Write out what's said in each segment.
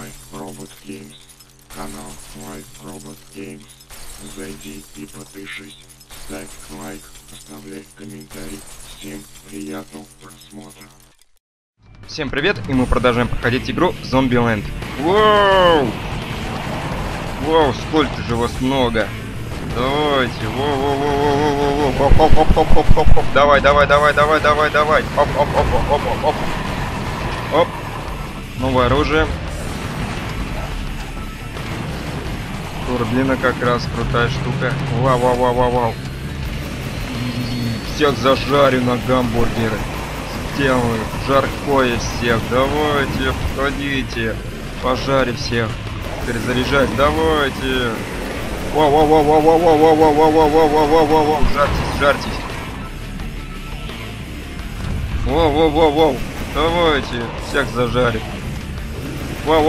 White Robot Games. Канал White Robot Games. Зайди и подпишись. Ставь лайк, оставляй комментарий. Всем приятного просмотра. Всем привет, и мы продолжаем проходить игру Zombieland. Воу! Воу, сколько же вас много! Давайте, воу-воу-воу-воу-воу-воу, хоп-хоп-хоп-хоп-хоп-хоп, давай, давай, давай, давай, давай, давай, хоп-хоп-хоп-хоп-хоп-хоп. Оп, новое оружие, Турбина как раз крутая штука. Вау, вау, вау, вау, вау. Всех зажарю на гамбургеры сделаю. Жаркое всех. Давайте, входите. Пожарю всех. Перезаряжать. Давайте. Вау, вау, вау, вау, вау, вау, вау, вау, вау, вау, вау, вау, вау, вау, вау. Жарьтесь, жарьтесь. Вау, вау, вау, вау. Давайте. Всех зажарю. Вау,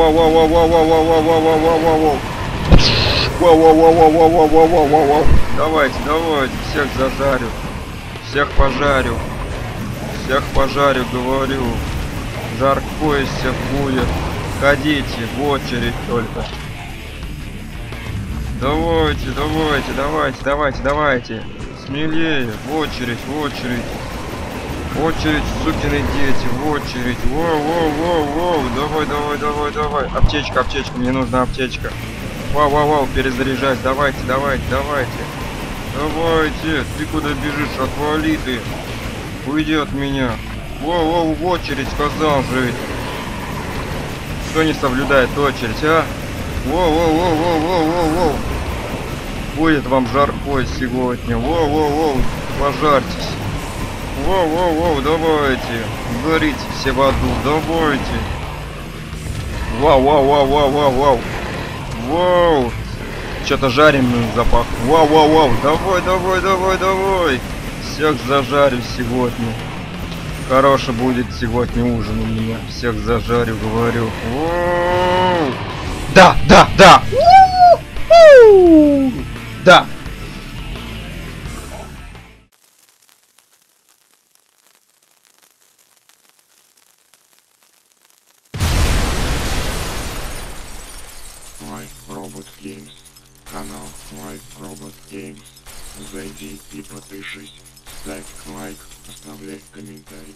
вау. Давайте, давайте. Всех зажарю. Всех пожарю. Всех пожарю, говорю. Жаркое всех будет. Ходите в очередь только. Давайте, давайте, давайте, давайте, давайте. Смелее, в очередь, в очередь. Очередь, сукины дети, в очередь. Воу, воу, воу, воу. Давай, давай, давай, давай. Аптечка, аптечка, мне нужна аптечка. Вау, вау, вау, перезаряжать. Давайте, давайте, давайте. Давайте. Ты куда бежишь? Отвали ты. Уйди от меня. Воу-воу, в очередь, сказал же. Кто не соблюдает очередь, а? Воу-воу-воу-воу-воу-воу-воу. Будет вам жаркой сегодня. Воу-воу-воу, пожарьтесь. Воу-воу-воу, давайте. Горите все в аду, давайте. Вау-вау-вау-вау-вау-вау. Вау. Что-то жареный запах. Вау-вау-вау. Давай, давай, давай, давай. Всех зажарю сегодня. Хороший будет сегодня ужин у меня. Всех зажарю, говорю. Воу. Да, да, да. Да. White Robot Games. Канал White Robot Games. Зайди и подпишись, ставь лайк, оставляй комментарий.